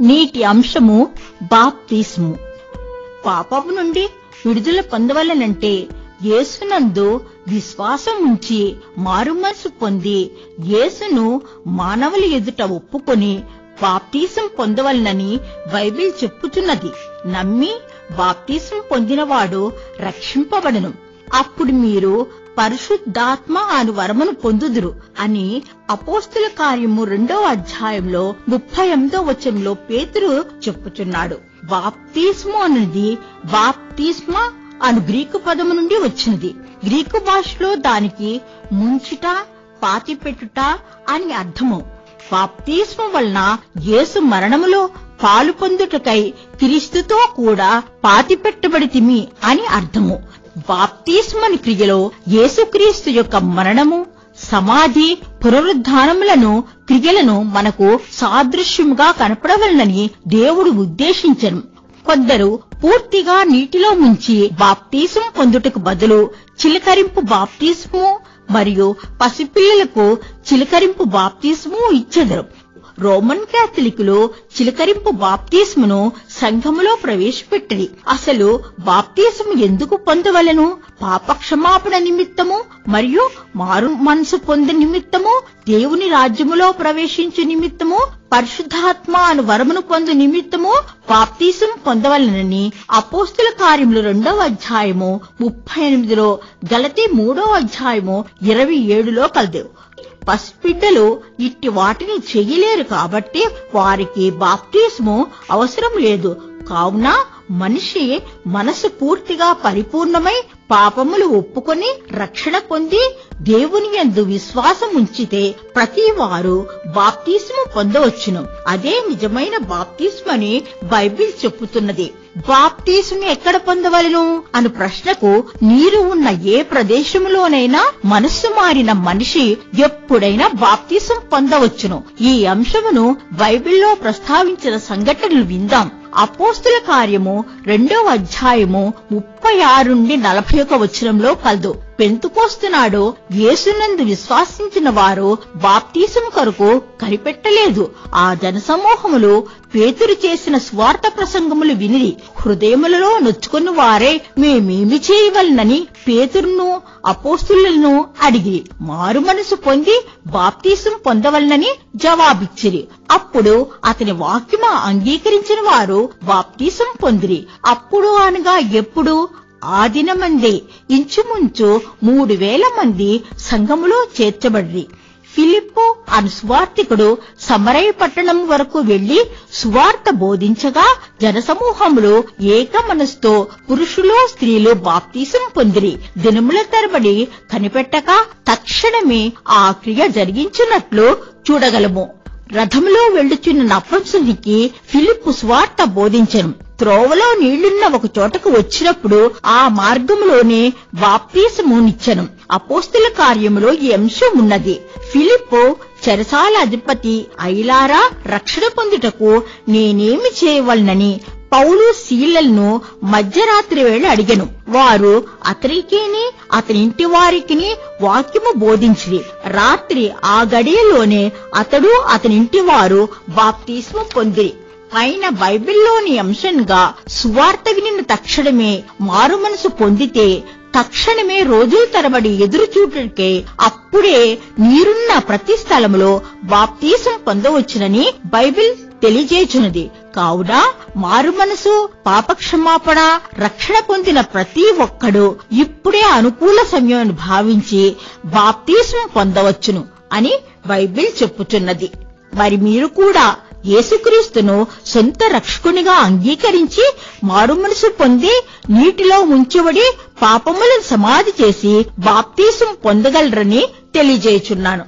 నీటి అంశము బాప్తిస్ము. పాపము నుండి విడుదల పొందవలనంటే యేసునందు విశ్వాసం ఉంచి మారుమనసు పొంది యేసును మానవుల ఎదుట ఒప్పుకొని బాప్తీసం పొందవలనని బైబిల్ చెప్పుచున్నది. నమ్మి బాప్తీసం పొందినవాడు రక్షింపబడను. అప్పుడు మీరు పరిశుద్ధాత్మ అను వరమును పొందుదురు అని అపోస్తుల కార్యము రెండో అధ్యాయంలో ముప్పై ఎనిమిదో వచనంలో పేతురు చెప్పుచున్నాడు. బాప్తిస్ము అనేది బాప్తిస్మ అను గ్రీకు పదము నుండి వచ్చినది. గ్రీకు భాషలో దానికి ముంచుట పాతిపెట్టుట అని అర్థము. బాప్తిస్మ వలన యేసు మరణములో పాలు పొందుటకై క్రీస్తుతో కూడా పాతిపెట్టబడితిమి అని అర్థము. బాప్తిస్మని క్రియలో యేసుక్రీస్తు యొక్క మరణము సమాధి పునరుద్ధానములను క్రియలను మనకు సాదృశ్యముగా కనపడవలనని దేవుడు ఉద్దేశించను. కొందరు పూర్తిగా నీటిలో ముంచి బాప్తీసం పొందుటకు బదులు చిలకరింపు బాప్తీసము మరియు పసిపిల్లలకు చిలకరింపు బాప్తీసము ఇచ్చెదరు. రోమన్ క్యాథలికులు చిలకరింపు బాప్తీస్మును సంఘములో ప్రవేశపెట్టిరి. అసలు బాప్తీసము ఎందుకు పొందవలను? పాపక్షమాపణ నిమిత్తము మరియు మారు మనసు పొంది నిమిత్తము దేవుని రాజ్యములో ప్రవేశించు నిమిత్తము పరిశుద్ధాత్మ అను వరమును పొందు నిమిత్తము బాప్తీసం పొందవలనని అపోస్తుల కార్యములు రెండవ అధ్యాయము ముప్పై ఎనిమిదిలో గలతి మూడో అధ్యాయము ఇరవై ఏడులో కలదు. పసిపిట్టలు ఇట్టి వాటిని చెయ్యలేరు కాబట్టి వారికి బాప్టిస్ము అవసరం లేదు. కావున మనిషి మనసు పూర్తిగా పరిపూర్ణమై పాపములు ఒప్పుకొని రక్షణ పొంది దేవుని యందు విశ్వాసం ఉంచితే ప్రతి వారు బాప్తిస్ము పొందవచ్చును. అదే నిజమైన బాప్తిస్మని బైబిల్ చెప్పుతున్నది. బాప్తీసుని ఎక్కడ పొందవలను? అను ప్రశ్నకు నీరు ఉన్న ఏ ప్రదేశంలోనైనా మనస్సు మారిన మనిషి ఎప్పుడైనా బాప్తీసం పొందవచ్చును. ఈ అంశమును బైబిల్లో ప్రస్తావించిన సంఘటనలు విందాం. అపోస్తుల కార్యము రెండవ అధ్యాయము ముప్పై ఆరు నుండి నలభై ఒక వచనంలో కలదు. పెంతుకోస్తున్నాడు యేసునందు విశ్వాసించిన వారు బాప్తీసం కొరకు కనిపెట్టలేదు. ఆ జనసమూహములు పేతురు చేసిన స్వార్థ ప్రసంగములు విని హృదయములలో నొచ్చుకుని వారే మేమేమి చేయవలనని పేతురును అపోస్తులను అడిగి మారు మనసు పొంది బాప్తీసం పొందవలనని జవాబిచ్చిరి. అప్పుడు అతని వాక్యమ అంగీకరించిన వారు బాప్తీసం పొందిరి. అప్పుడు అనగా ఎప్పుడు? ఆ దినమందే ఇంచుమించు మూడు వేల మంది సంఘములో చేర్చబడ్రి. ఫిలిప్పు అను సువార్థికుడు సమరయ పట్టణం వరకు వెళ్ళి సువార్త బోధించగా జనసమూహములు ఏక మనస్తో పురుషులు స్త్రీలు బాప్తీసం పొందిరి. దినముల తరబడి కనిపెట్టక తక్షణమే ఆ క్రియ జరిగించినట్లు చూడగలము. రథములో వెళ్ళుచున్న నపంసునికి ఫిలిప్పు స్వార్త బోధించను. త్రోవలో నీళ్ళున్న ఒక చోటకు వచ్చినప్పుడు ఆ మార్గములోనే బాప్తీసమునిచ్చను అపోస్తుల కార్యములో ఈ అంశం ఉన్నది. ఫిలిప్పు చెరసాల అధిపతి ఐలారా రక్షణ పొందుటకు నేనేమి చేయవలనని పౌలు శీలలను మధ్యరాత్రి వేళ అడిగను. వారు అతనికిని అతని ఇంటి వారికిని వాక్యము బోధించిరి. రాత్రి ఆ గడియలోనే అతడు అతని ఇంటి వారు బాప్తిస్ము పొందిరి. పైన బైబిల్లోని అంశంగా సువార్త వినిన తక్షణమే మారు మనసు పొందితే తక్షణమే రోజుల తరబడి ఎదురు చూడకే అప్పుడే నీరున్న ప్రతి స్థలములో బాప్తీసం పొందవచ్చునని బైబిల్ తెలియజేచున్నది. కావున మారు మనసు పాపక్షమాపణ రక్షణ పొందిన ప్రతి ఒక్కడు ఇప్పుడే అనుకూల సమయం భావించి బాప్తీసం పొందవచ్చును అని బైబిల్ చెప్పుచున్నది. మరి మీరు కూడా యేసుక్రీస్తును సొంత రక్షకునిగా అంగీకరించి మారుమనసు పొంది నీటిలో ముంచబడి పాపములను సమాధి చేసి బాప్తీసం పొందగలరని తెలియజేయుచున్నాను.